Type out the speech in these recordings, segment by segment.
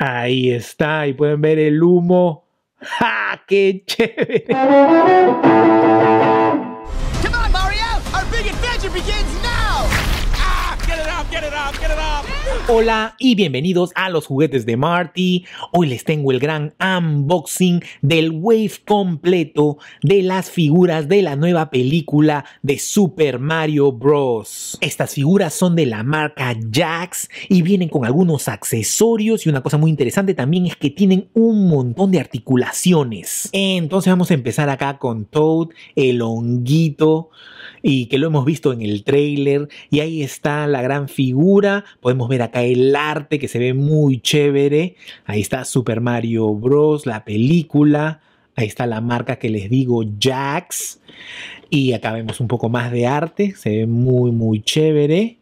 Ahí está, y pueden ver el humo. ¡Ja! ¡Qué chévere! Come on, Mario! Our big adventure begins now! Ah! Get it off, get it off, get it off! Hola y bienvenidos a los juguetes de Marty. Hoy les tengo el gran unboxing del wave completo de las figuras de la nueva película de Super Mario Bros. Estas figuras son de la marca Jax y vienen con algunos accesorios y una cosa muy interesante también es que tienen un montón de articulaciones. Entonces vamos a empezar acá con Toad, el honguito y que lo hemos visto en el trailer y ahí está la gran figura podemos ver acá el arte que se ve muy chévere. Ahí está Super Mario Bros la película. Ahí está la marca que les digo Jax. Y acá vemos un poco más de arte se ve muy muy chévere.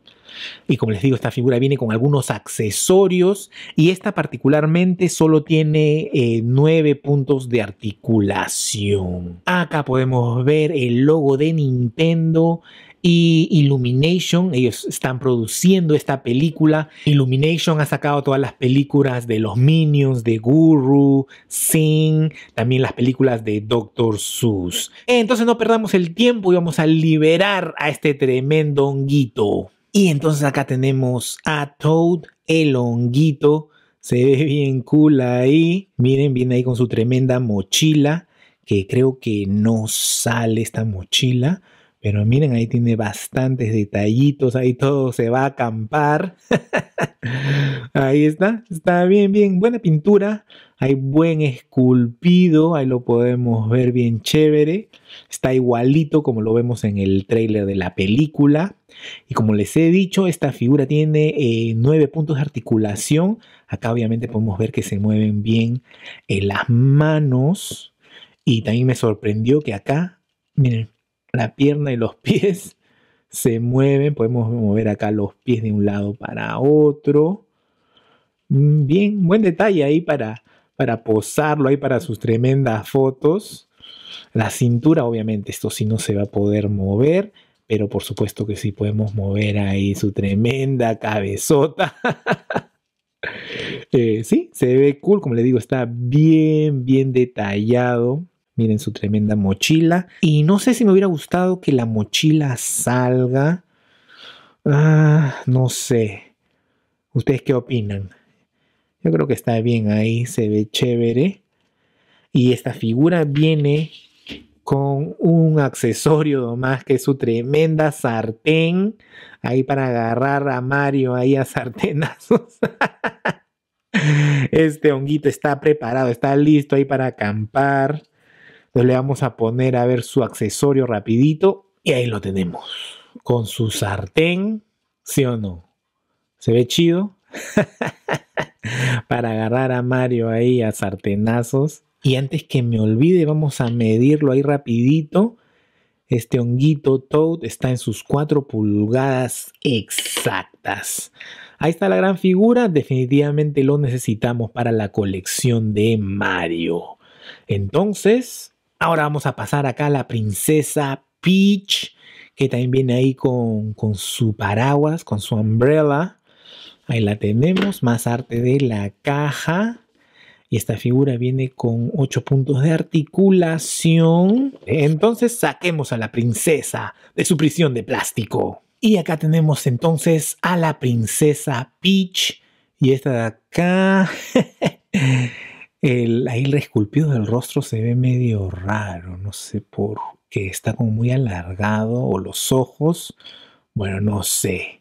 Y como les digo, esta figura viene con algunos accesorios y esta particularmente solo tiene eh, 9 puntos de articulación. Acá podemos ver el logo de Nintendo y Illumination, ellos están produciendo esta película. Illumination ha sacado todas las películas de los Minions, de Guru, Sing, también las películas de Dr. Seuss. Entonces no perdamos el tiempo y vamos a liberar a este tremendo honguito. Y entonces acá tenemos a Toad, el honguito. Se ve bien cool ahí. Miren, viene ahí con su tremenda mochila. Que creo que no sale esta mochila. Pero miren, ahí tiene bastantes detallitos. Ahí todo se va a acampar. ahí está. Está bien, bien. Buena pintura. Hay buen esculpido. Ahí lo podemos ver bien chévere. Está igualito como lo vemos en el trailer de la película. Y como les he dicho, esta figura tiene eh, nueve puntos de articulación. Acá obviamente podemos ver que se mueven bien en las manos. Y también me sorprendió que acá, miren, la pierna y los pies se mueven. Podemos mover acá los pies de un lado para otro. Mm, bien, buen detalle ahí para, para posarlo, ahí para sus tremendas fotos. La cintura, obviamente, esto sí no se va a poder mover pero por supuesto que sí podemos mover ahí su tremenda cabezota. eh, sí, se ve cool, como le digo, está bien, bien detallado. Miren su tremenda mochila. Y no sé si me hubiera gustado que la mochila salga. Ah, no sé. ¿Ustedes qué opinan? Yo creo que está bien ahí, se ve chévere. Y esta figura viene con un accesorio más que su tremenda sartén ahí para agarrar a Mario ahí a sartenazos. Este honguito está preparado, está listo ahí para acampar. Le vamos a poner a ver su accesorio rapidito y ahí lo tenemos. Con su sartén, ¿sí o no? ¿Se ve chido? para agarrar a Mario ahí a sartenazos. Y antes que me olvide, vamos a medirlo ahí rapidito. Este honguito Toad está en sus 4 pulgadas exactas. Ahí está la gran figura, definitivamente lo necesitamos para la colección de Mario. Entonces, ahora vamos a pasar acá a la princesa Peach, que también viene ahí con, con su paraguas, con su umbrella. Ahí la tenemos, más arte de la caja. Y esta figura viene con 8 puntos de articulación. Entonces saquemos a la princesa de su prisión de plástico. Y acá tenemos entonces a la princesa Peach. Y esta de acá. el, ahí esculpido del rostro se ve medio raro. No sé por qué. Está como muy alargado. O los ojos. Bueno, no sé.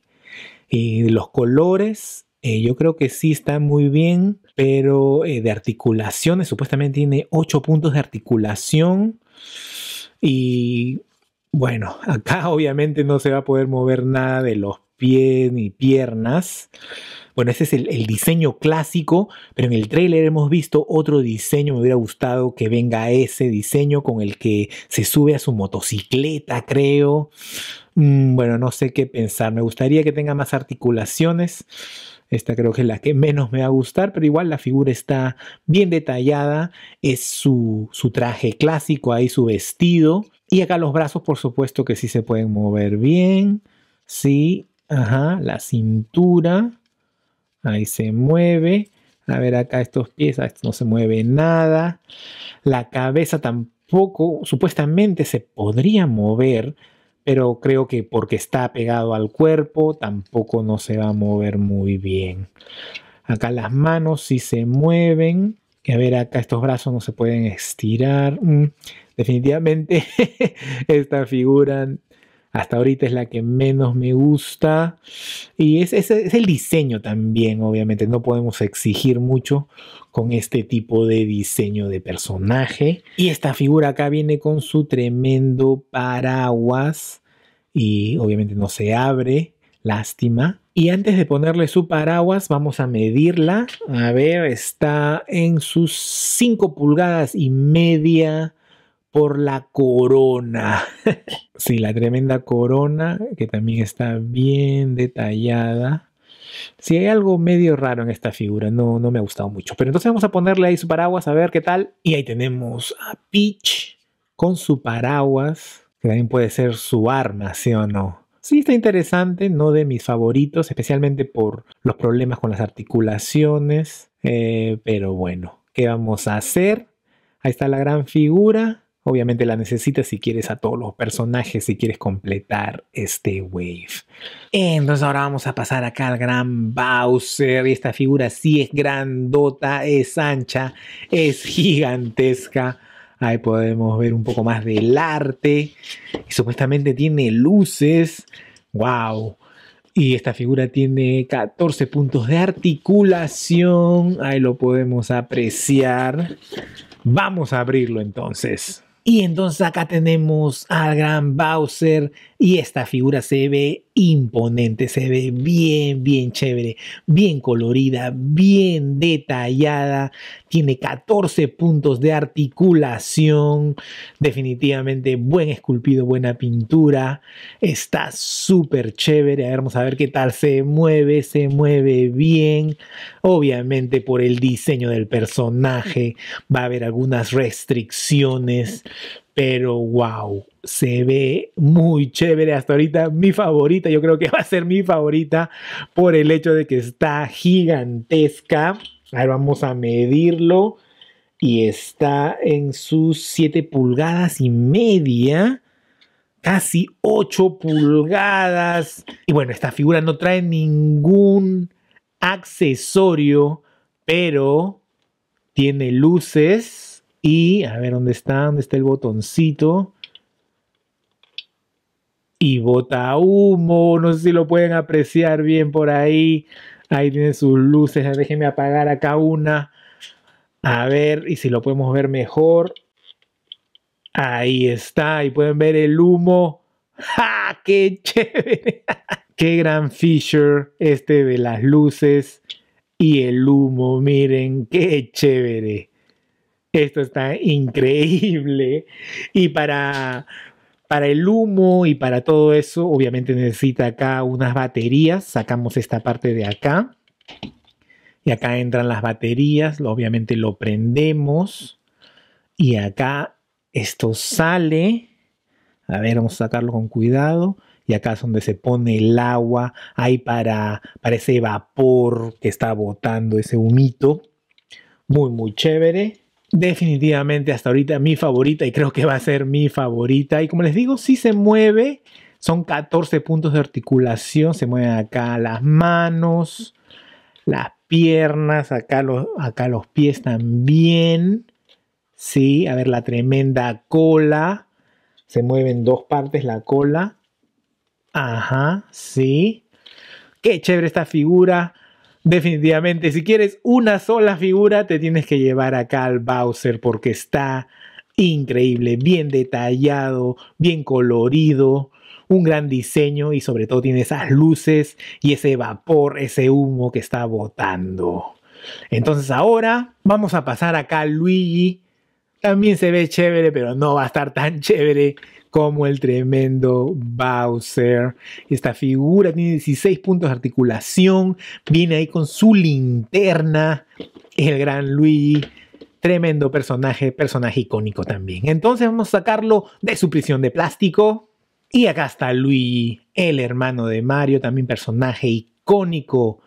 Y los colores. Eh, yo creo que sí está muy bien pero eh, de articulaciones, supuestamente tiene 8 puntos de articulación y bueno, acá obviamente no se va a poder mover nada de los pies ni piernas. Bueno, ese es el, diseño clásico, pero en el trailer hemos visto otro diseño. Me hubiera gustado que venga ese diseño con el que se sube a su motocicleta, creo. Mm, bueno, no sé qué pensar. Me gustaría que tenga más articulaciones. Esta creo que es la que menos me va a gustar, pero igual la figura está bien detallada. Es su, su traje clásico, ahí su vestido. Y acá los brazos, por supuesto que sí se pueden mover bien. Sí, ajá, la cintura. Ahí se mueve. A ver acá estos pies, no se mueve nada. La cabeza tampoco, supuestamente se podría mover, pero creo que porque está pegado al cuerpo tampoco no se va a mover muy bien. Acá las manos sí se mueven. A ver, acá estos brazos no se pueden estirar. Mm, definitivamente esta figura hasta ahorita es la que menos me gusta. Y es, es, el diseño también, obviamente. No podemos exigir mucho con este tipo de diseño de personaje. Y esta figura acá viene con su tremendo paraguas. Y obviamente no se abre. Lástima. Y antes de ponerle su paraguas, vamos a medirla. A ver, está en sus 5 pulgadas y media por la corona. sí, la tremenda corona, que también está bien detallada. Sí, hay algo medio raro en esta figura, no, no me ha gustado mucho. Pero entonces vamos a ponerle ahí su paraguas a ver qué tal. Y ahí tenemos a Peach con su paraguas, que también puede ser su arma, ¿sí o no? Sí, está interesante, no de mis favoritos, especialmente por los problemas con las articulaciones. Eh, pero bueno, ¿qué vamos a hacer? Ahí está la gran figura. Obviamente la necesitas si quieres a todos los personajes, si quieres completar este wave. Entonces ahora vamos a pasar acá al gran Bowser. Y esta figura sí es grandota, es ancha, es gigantesca. Ahí podemos ver un poco más del arte. Y supuestamente tiene luces. ¡Wow! Y esta figura tiene 14 puntos de articulación. Ahí lo podemos apreciar. Vamos a abrirlo entonces. Y entonces acá tenemos al gran Bowser y esta figura se ve imponente, se ve bien, bien chévere, bien colorida, bien detallada, tiene 14 puntos de articulación, definitivamente buen esculpido, buena pintura, está súper chévere, a ver, vamos a ver qué tal se mueve, se mueve bien, obviamente por el diseño del personaje va a haber algunas restricciones, pero wow, se ve muy chévere hasta ahorita. Mi favorita, yo creo que va a ser mi favorita por el hecho de que está gigantesca. Ahora vamos a medirlo. Y está en sus 7 pulgadas y media. Casi 8 pulgadas. Y bueno, esta figura no trae ningún accesorio, pero tiene luces y a ver dónde está, dónde está el botoncito. Y bota humo, no sé si lo pueden apreciar bien por ahí. Ahí tiene sus luces, déjenme apagar acá una. A ver, y si lo podemos ver mejor. Ahí está, y pueden ver el humo. ¡Ja! ¡Qué chévere! ¡Qué gran feature este de las luces y el humo! Miren, qué chévere. Esto está increíble. Y para, para el humo y para todo eso, obviamente necesita acá unas baterías. Sacamos esta parte de acá. Y acá entran las baterías. Obviamente lo prendemos. Y acá esto sale. A ver, vamos a sacarlo con cuidado. Y acá es donde se pone el agua. Ahí para, para ese vapor que está botando ese humito. Muy, muy chévere definitivamente hasta ahorita mi favorita y creo que va a ser mi favorita. Y como les digo, si se mueve, son 14 puntos de articulación, se mueven acá las manos, las piernas, acá los, acá los pies también. Sí, a ver la tremenda cola. Se mueven dos partes la cola. Ajá, sí. Qué chévere esta figura. Definitivamente, si quieres una sola figura, te tienes que llevar acá al Bowser porque está increíble, bien detallado, bien colorido, un gran diseño y sobre todo tiene esas luces y ese vapor, ese humo que está botando. Entonces ahora vamos a pasar acá a Luigi. También se ve chévere, pero no va a estar tan chévere como el tremendo Bowser. Esta figura tiene 16 puntos de articulación, viene ahí con su linterna, el gran Luigi. Tremendo personaje, personaje icónico también. Entonces vamos a sacarlo de su prisión de plástico. Y acá está Luigi, el hermano de Mario, también personaje icónico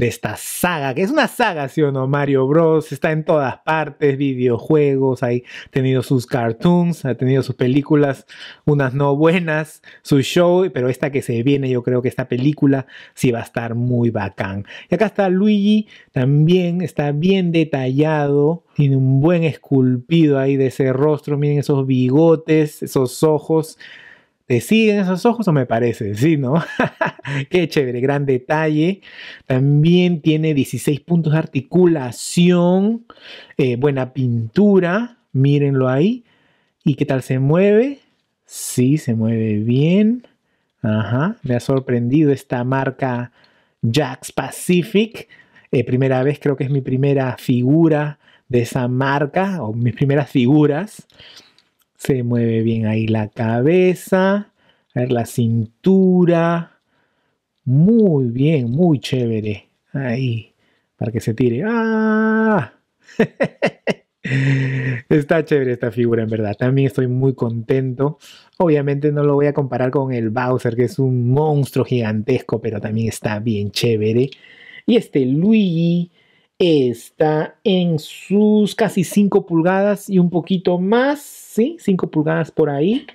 de esta saga, que es una saga, ¿sí o no? Mario Bros. está en todas partes, videojuegos, ha tenido sus cartoons, ha tenido sus películas, unas no buenas, su show, pero esta que se viene, yo creo que esta película sí va a estar muy bacán. Y acá está Luigi, también está bien detallado, tiene un buen esculpido ahí de ese rostro, miren esos bigotes, esos ojos. ¿Te siguen esos ojos o me parece? Sí, ¿no? Qué chévere, gran detalle. También tiene 16 puntos de articulación, eh, buena pintura, mírenlo ahí. ¿Y qué tal se mueve? Sí, se mueve bien. Ajá, me ha sorprendido esta marca Jax Pacific. Eh, primera vez, creo que es mi primera figura de esa marca, o mis primeras figuras. Se mueve bien ahí la cabeza. A ver la cintura. Muy bien, muy chévere. Ahí, para que se tire. ¡Ah! Está chévere esta figura, en verdad. También estoy muy contento. Obviamente no lo voy a comparar con el Bowser, que es un monstruo gigantesco, pero también está bien chévere. Y este Luigi está en sus casi 5 pulgadas y un poquito más, ¿sí? 5 pulgadas por ahí.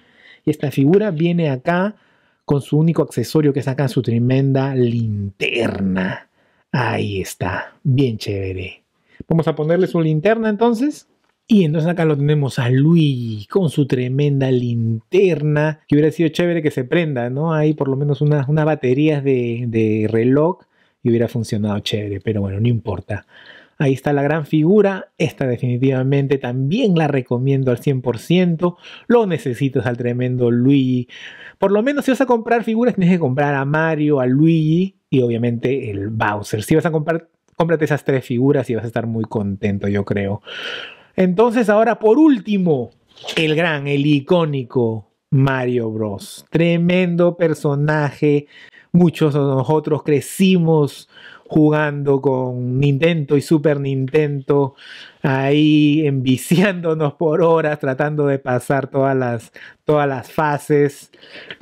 Y esta figura viene acá con su único accesorio que saca su tremenda linterna. Ahí está, bien chévere. Vamos a ponerle su linterna entonces. Y entonces acá lo tenemos a Luigi con su tremenda linterna, que hubiera sido chévere que se prenda, ¿no? Hay por lo menos unas, baterías de, de reloj y hubiera funcionado chévere, pero bueno, no importa. Ahí está la gran figura, esta definitivamente también la recomiendo al 100%, lo necesitas al tremendo Luigi. Por lo menos si vas a comprar figuras tienes que comprar a Mario, a Luigi y obviamente el Bowser. Si vas a comprar, cómprate esas tres figuras y vas a estar muy contento, yo creo. Entonces ahora por último, el gran, el icónico Mario Bros. Tremendo personaje Muchos de nosotros crecimos jugando con Nintendo y Super Nintendo, ahí enviciándonos por horas, tratando de pasar todas las, todas las fases,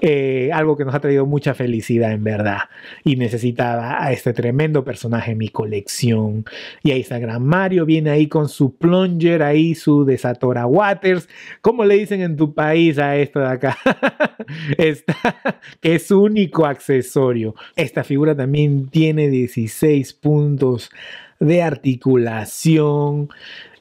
eh, algo que nos ha traído mucha felicidad en verdad. Y necesitaba a este tremendo personaje en mi colección. Y ahí está Gran Mario, viene ahí con su plunger, ahí su desatora waters. ¿Cómo le dicen en tu país a esto de acá? Está, que es su único accesorio. Esta figura también tiene 16 puntos de articulación.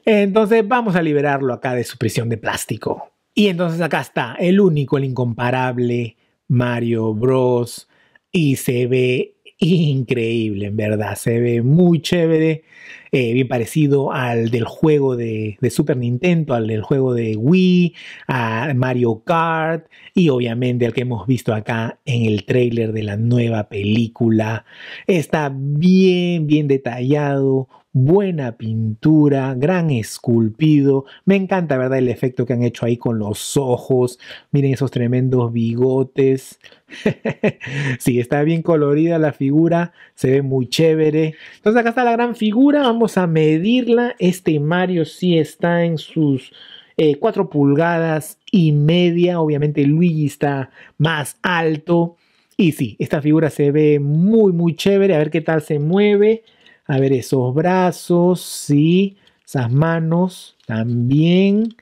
Entonces vamos a liberarlo acá de su prisión de plástico. Y entonces acá está el único, el incomparable Mario Bros. Y se ve increíble, en verdad. Se ve muy chévere, eh, bien parecido al del juego de, de, Super Nintendo, al del juego de Wii, a Mario Kart y obviamente al que hemos visto acá en el trailer de la nueva película. Está bien, bien detallado, buena pintura, gran esculpido. Me encanta, ¿verdad? El efecto que han hecho ahí con los ojos. Miren esos tremendos bigotes. sí, está bien colorida la figura, se ve muy chévere. Entonces acá está la gran figura, vamos a medirla. Este Mario sí está en sus 4 eh, pulgadas y media. Obviamente Luigi está más alto. Y sí, esta figura se ve muy, muy chévere. A ver qué tal se mueve. A ver esos brazos, sí, esas manos también.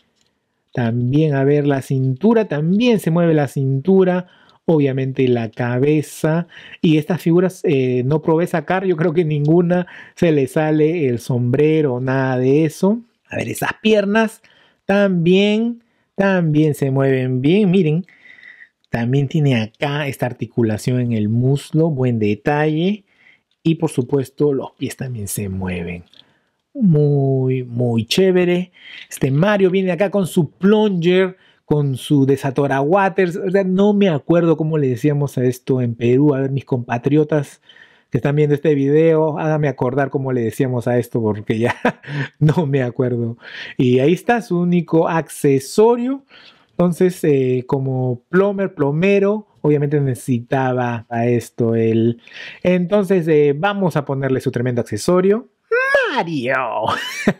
También, a ver, la cintura, también se mueve la cintura. Obviamente la cabeza. Y estas figuras eh, no probé sacar, yo creo que ninguna se le sale el sombrero, nada de eso. A ver, esas piernas también, también se mueven bien. Miren, también tiene acá esta articulación en el muslo, buen detalle. Y por supuesto los pies también se mueven. Muy, muy chévere. Este Mario viene acá con su plunger, con su desatora waters. no me acuerdo cómo le decíamos a esto en Perú. A ver, mis compatriotas que están viendo este video, hágame acordar cómo le decíamos a esto porque ya no me acuerdo. Y ahí está su único accesorio. Entonces, eh, como plomer, plomero, obviamente necesitaba a esto él. Entonces, eh, vamos a ponerle su tremendo accesorio. Mario.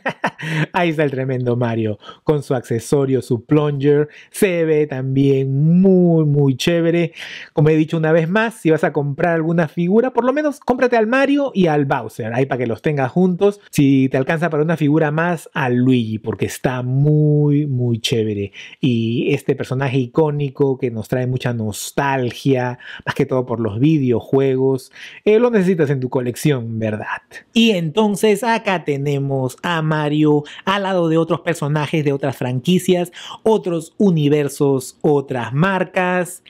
Ahí está el tremendo Mario con su accesorio, su plunger. Se ve también muy, muy chévere. Como he dicho una vez más, si vas a comprar alguna figura, por lo menos cómprate al Mario y al Bowser. Ahí para que los tengas juntos. Si te alcanza para una figura más, al Luigi, porque está muy, muy chévere. Y este personaje icónico que nos trae mucha nostalgia, más que todo por los videojuegos, eh, lo necesitas en tu colección, ¿verdad? Y entonces acá tenemos a Mario al lado de otros personajes de otras franquicias, otros universos, otras marcas.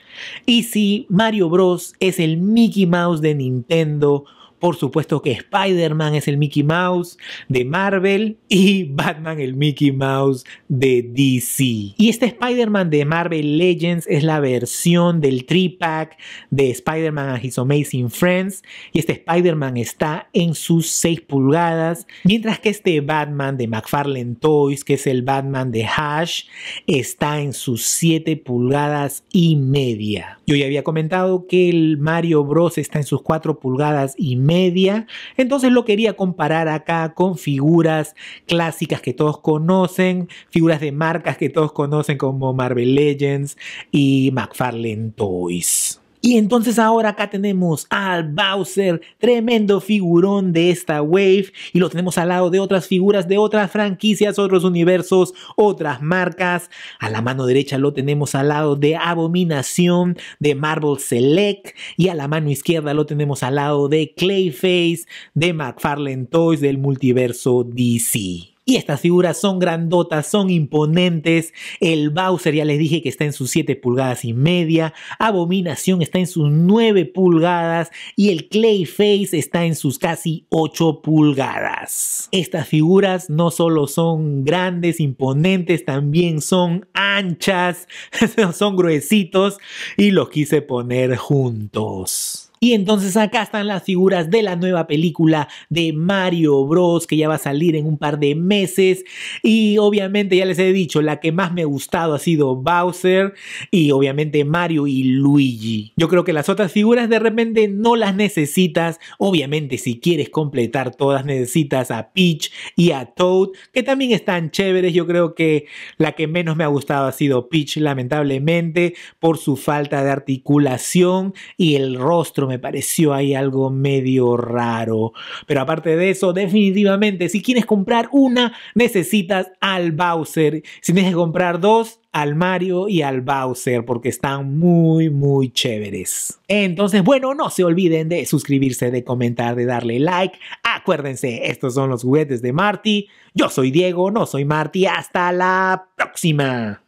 Y si Mario Bros es el Mickey Mouse de Nintendo, por supuesto que Spider-Man es el Mickey Mouse de Marvel y Batman el Mickey Mouse de DC. Y este Spider-Man de Marvel Legends es la versión del 3-pack de Spider-Man and His Amazing Friends. Y este Spider-Man está en sus 6 pulgadas, mientras que este Batman de McFarlane Toys, que es el Batman de Hash, está en sus 7 pulgadas y media. Yo ya había comentado que el Mario Bros está en sus 4 pulgadas y media Entonces lo quería comparar acá con figuras clásicas que todos conocen, figuras de marcas que todos conocen como Marvel Legends y McFarlane Toys. Y entonces ahora acá tenemos al Bowser, tremendo figurón de esta wave, y lo tenemos al lado de otras figuras de otras franquicias, otros universos, otras marcas. A la mano derecha lo tenemos al lado de Abominación de Marvel Select, y a la mano izquierda lo tenemos al lado de Clayface de McFarlane Toys del multiverso DC. Y estas figuras son grandotas, son imponentes. El Bowser ya les dije que está en sus 7 pulgadas y media. Abominación está en sus 9 pulgadas. Y el Clayface está en sus casi 8 pulgadas. Estas figuras no solo son grandes, imponentes, también son anchas, son gruesitos. Y los quise poner juntos. Y entonces acá están las figuras de la nueva película de Mario Bros. que ya va a salir en un par de meses. Y obviamente ya les he dicho, la que más me ha gustado ha sido Bowser y obviamente Mario y Luigi. Yo creo que las otras figuras de repente no las necesitas. Obviamente si quieres completar todas necesitas a Peach y a Toad, que también están chéveres. Yo creo que la que menos me ha gustado ha sido Peach, lamentablemente, por su falta de articulación y el rostro me pareció ahí algo medio raro. Pero aparte de eso, definitivamente, si quieres comprar una, necesitas al Bowser. Si tienes que comprar dos, al Mario y al Bowser porque están muy muy chéveres. Entonces, bueno, no se olviden de suscribirse, de comentar, de darle like. Acuérdense, estos son los juguetes de Marty. Yo soy Diego, no soy Marty. Hasta la próxima.